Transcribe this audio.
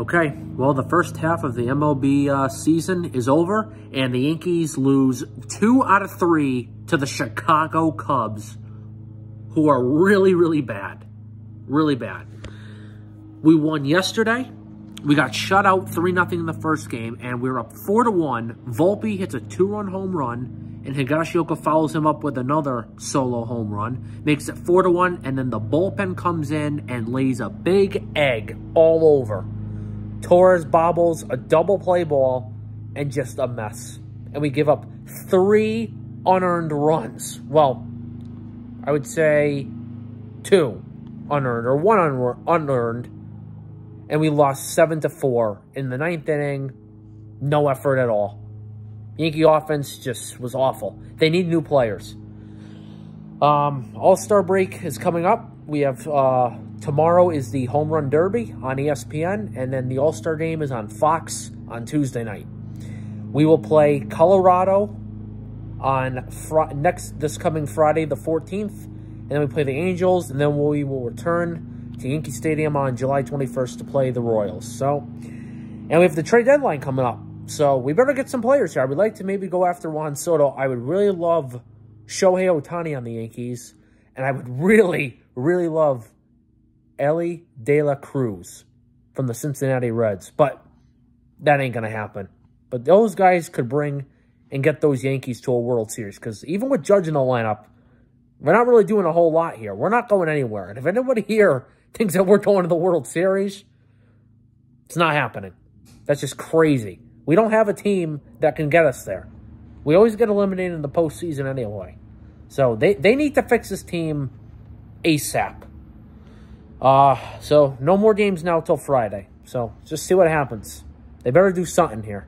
Okay, well, the first half of the MLB uh, season is over, and the Yankees lose two out of three to the Chicago Cubs, who are really, really bad. Really bad. We won yesterday. We got shut out 3-0 in the first game, and we are up 4-1. Volpe hits a two-run home run, and Higashioka follows him up with another solo home run. Makes it 4-1, and then the bullpen comes in and lays a big egg all over. Torres bobbles a double play ball, and just a mess. And we give up three unearned runs. Well, I would say two unearned, or one unearned and we lost 7 to four in the ninth inning. No effort at all. Yankee offense just was awful. They need new players. Um, All-Star break is coming up. We have uh, tomorrow is the Home Run Derby on ESPN, and then the All-Star game is on Fox on Tuesday night. We will play Colorado on fr next this coming Friday the 14th, and then we play the Angels, and then we will return to Yankee Stadium on July 21st to play the Royals. So, and we have the trade deadline coming up. So we better get some players here. I would like to maybe go after Juan Soto. I would really love Shohei Ohtani on the Yankees. And I would really, really love Elly De La Cruz from the Cincinnati Reds. But that ain't going to happen. But those guys could bring and get those Yankees to a World Series. Because even with Judge in the lineup, we're not really doing a whole lot here. We're not going anywhere. And if anybody here thinks that we're going to the World Series, it's not happening. That's just crazy. We don't have a team that can get us there. We always get eliminated in the postseason anyway. So they, they need to fix this team ASAP. Uh, so no more games now till Friday. So just see what happens. They better do something here.